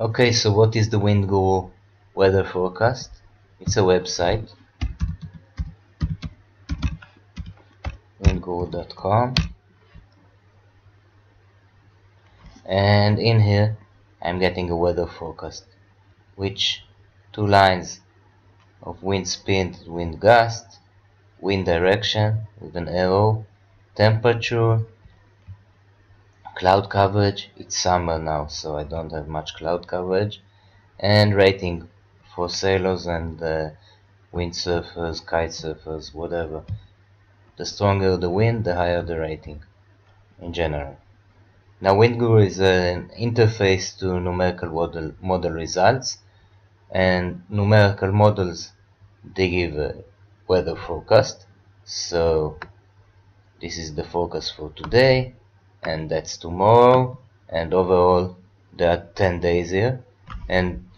Okay, so what is the WindGuru weather forecast? It's a website windguru.com and in here I'm getting a weather forecast which two lines of wind speed, wind gust, wind direction with an arrow, temperature, cloud coverage, it's summer now so I don't have much cloud coverage, and rating for sailors and uh, windsurfers, kite surfers, whatever. The stronger the wind, the higher the rating in general. Now WindGuru is an interface to numerical model, model results and numerical models they give a weather forecast so this is the forecast for today and that's tomorrow and overall there are 10 days here. And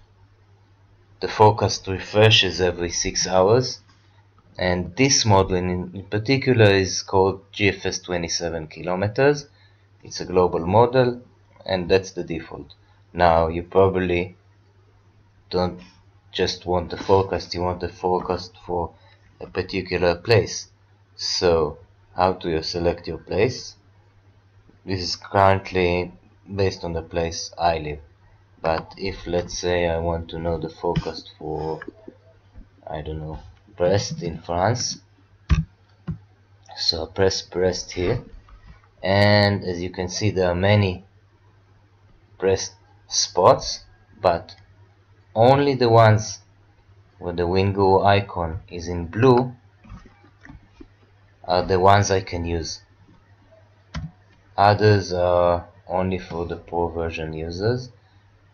the forecast refreshes every 6 hours. And this model in, in particular is called GFS 27 kilometers. It's a global model and that's the default. Now you probably don't just want the forecast you want the forecast for a particular place. So how do you select your place this is currently based on the place I live. But if let's say I want to know the forecast for I don't know Brest in France. So press Brest here. And as you can see there are many Brest spots but only the ones where the WindGuru icon is in blue are the ones I can use others are only for the pro version users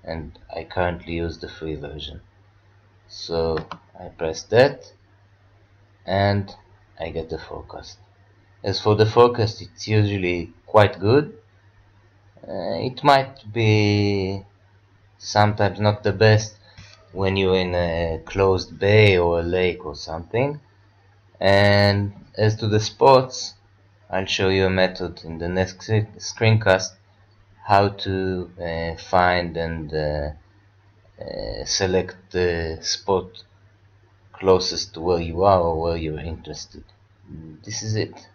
and I currently use the free version. So I press that and I get the forecast. As for the forecast it's usually quite good. Uh, it might be sometimes not the best when you're in a closed bay or a lake or something. And as to the spots I'll show you a method in the next screencast how to uh, find and uh, uh, select the spot closest to where you are or where you're interested. This is it.